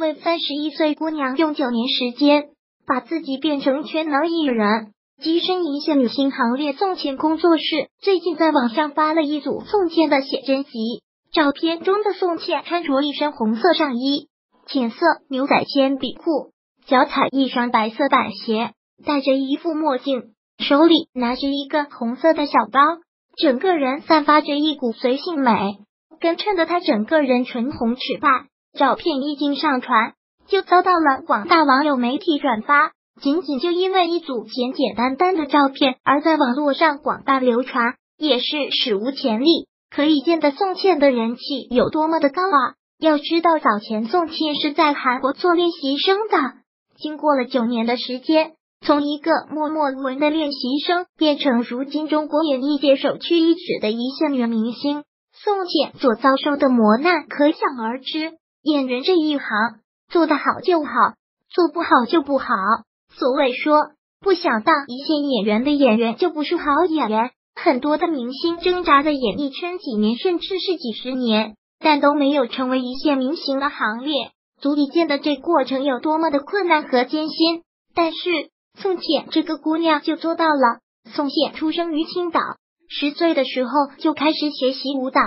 位三十一岁姑娘用九年时间把自己变成全能艺人，跻身一线女星行列。宋茜工作室最近在网上发了一组宋茜的写真集，照片中的宋茜穿着一身红色上衣、浅色牛仔铅笔裤，脚踩一双白色板鞋，戴着一副墨镜，手里拿着一个红色的小包，整个人散发着一股随性美。更衬得她整个人唇红齿白。照片一经上传，就遭到了广大网友媒体转发。仅仅就因为一组简简单单的照片，而在网络上广泛流传，也是史无前例。可以见得宋茜的人气有多么的高啊！要知道，早前宋茜是在韩国做练习生的，经过了九年的时间，从一个默默无闻的练习生，变成如今中国演艺界首屈一指的一线女明星。宋茜所遭受的磨难可想而知。演员这一行，做得好就好，做不好就不好。所谓说不想当一线演员的演员就不是好演员。很多的明星挣扎在演艺圈几年，甚至是几十年，但都没有成为一线明星的行列，足以见得这过程有多么的困难和艰辛。但是宋茜这个姑娘就做到了。宋茜出生于青岛。十岁的时候就开始学习舞蹈，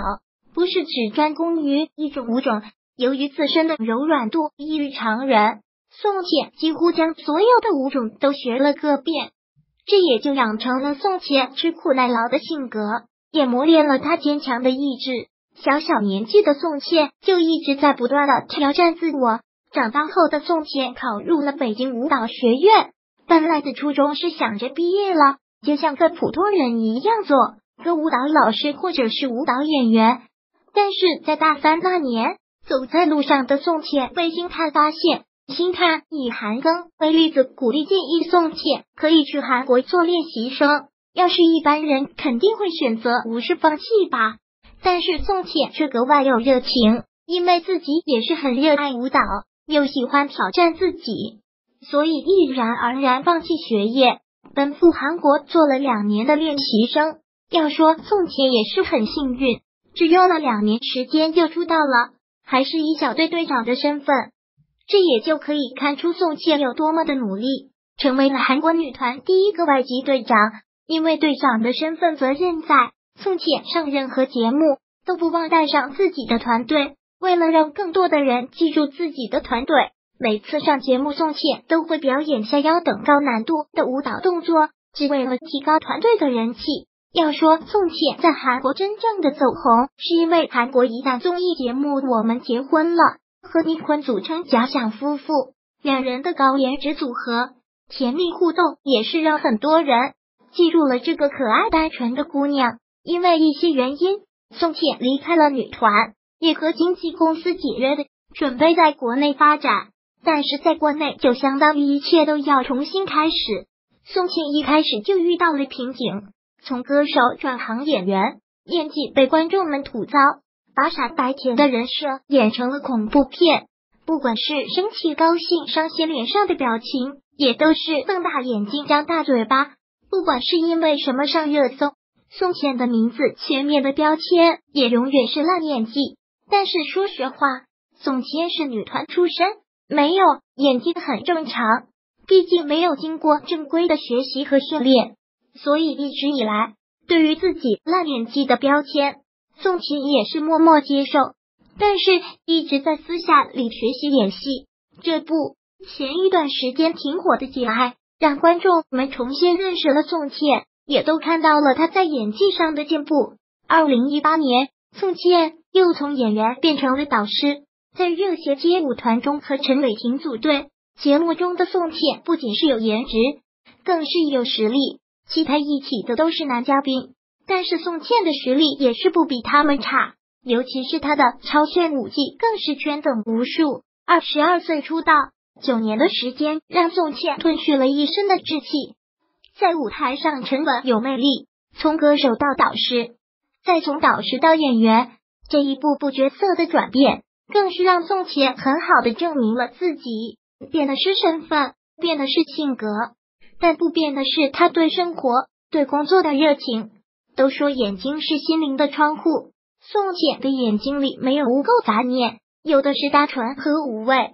不是只专攻于一种舞种。由于自身的柔软度异于常人，宋茜几乎将所有的舞种都学了个遍，这也就养成了宋茜吃苦耐劳的性格，也磨练了她坚强的意志。小小年纪的宋茜就一直在不断的挑战自我。长大后的宋茜考入了北京舞蹈学院，本来的初衷是想着毕业了。就像个普通人一样做个舞蹈老师或者是舞蹈演员，但是在大三那年，走在路上的宋茜被星探发现，星探以韩庚为例子，鼓励建议宋茜可以去韩国做练习生。要是一般人肯定会选择无视放弃吧，但是宋茜却格外有热情，因为自己也是很热爱舞蹈，又喜欢挑战自己，所以毅然而然放弃学业。奔赴韩国做了两年的练习生，要说宋茜也是很幸运，只用了两年时间就出道了，还是以小队队长的身份，这也就可以看出宋茜有多么的努力，成为了韩国女团第一个外籍队长。因为队长的身份责任在，宋茜上任何节目都不忘带上自己的团队，为了让更多的人记住自己的团队。每次上节目，宋茜都会表演下腰等高难度的舞蹈动作，只为了提高团队的人气。要说宋茜在韩国真正的走红，是因为韩国一档综艺节目《我们结婚了》和倪坤组成假想夫妇，两人的高颜值组合，甜蜜互动，也是让很多人记住了这个可爱单纯的姑娘。因为一些原因，宋茜离开了女团，也和经纪公司解约的，准备在国内发展。但是在国内，就相当于一切都要重新开始。宋茜一开始就遇到了瓶颈，从歌手转行演员，演技被观众们吐槽，把傻白甜的人设演成了恐怖片。不管是生气、高兴、伤心，脸上的表情也都是瞪大眼睛、张大嘴巴。不管是因为什么上热搜，宋茜的名字前面的标签也永远是烂演技。但是说实话，宋茜是女团出身。没有演技很正常，毕竟没有经过正规的学习和训练，所以一直以来对于自己烂演技的标签，宋茜也是默默接受。但是一直在私下里学习演戏。这部前一段时间挺火的《简爱》，让观众们重新认识了宋茜，也都看到了她在演技上的进步。二零一八年，宋茜又从演员变成了导师。在热血街舞团中和陈伟霆组队，节目中的宋茜不仅是有颜值，更是有实力。其他一起的都是男嘉宾，但是宋茜的实力也是不比他们差，尤其是她的超炫舞技更是圈粉无数。二十二岁出道，九年的时间让宋茜褪去了一身的稚气，在舞台上沉稳有魅力。从歌手到导师，再从导师到演员，这一步步角色的转变。更是让宋茜很好的证明了自己，变的是身份，变的是性格，但不变的是他对生活、对工作的热情。都说眼睛是心灵的窗户，宋茜的眼睛里没有污垢杂念，有的是单纯和无畏。